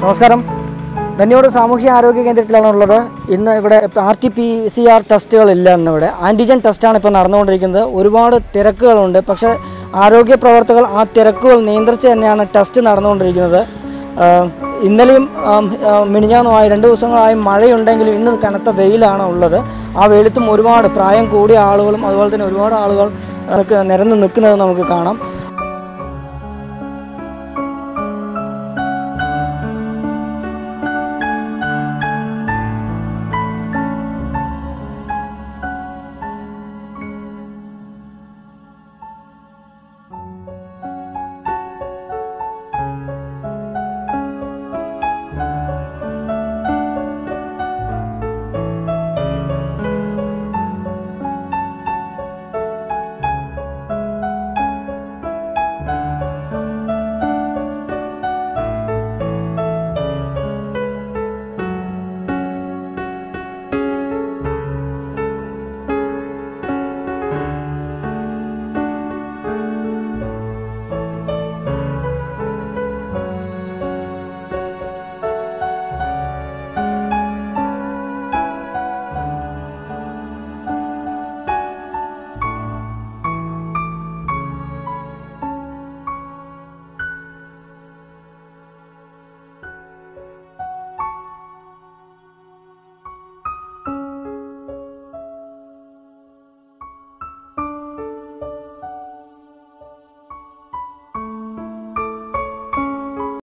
നമസ്കാരം. ധന്യോട് സാമൂഹ്യ ആരോഗ്യ കേന്ദ്രത്തിലാണ് ഉള്ളത്. ഇന്ന് ഇവിടെ R T P C R ടെസ്റ്റുകളില്ല ഇന്നിവിടെ ആന്റിജൻ ടെസ്റ്റാണ് ഇപ്പോൾ നടന്നുകൊണ്ടിരിക്കുന്നത്. ഒരുപാട് തിരക്കുകളുണ്ട്. പക്ഷേ ആരോഗ്യ പ്രവർത്തകർ ആ തിരക്കുകൾ നിയന്ത്രിച്ച് തന്നെയാണ് ടെസ്റ്റ് നടന്നുകൊണ്ടിരിക്കുന്നത്. ഇന്നലെയും മിനിഞ്ഞാന്നുമായി രണ്ട് ദിവസങ്ങളായി മഴയുണ്ടെങ്കിലും ഇന്ന് കനത്ത വെയിലാണ് ഉള്ളത്. ആ വെയിലത്തും ഒരുപാട് പ്രായം കൂടിയ ആളുകളും അതുപോലെ തന്നെ ഒരുപാട് ആളുകൾ നിരന്ന് നിൽക്കുന്നത് നമുക്ക് കാണാം.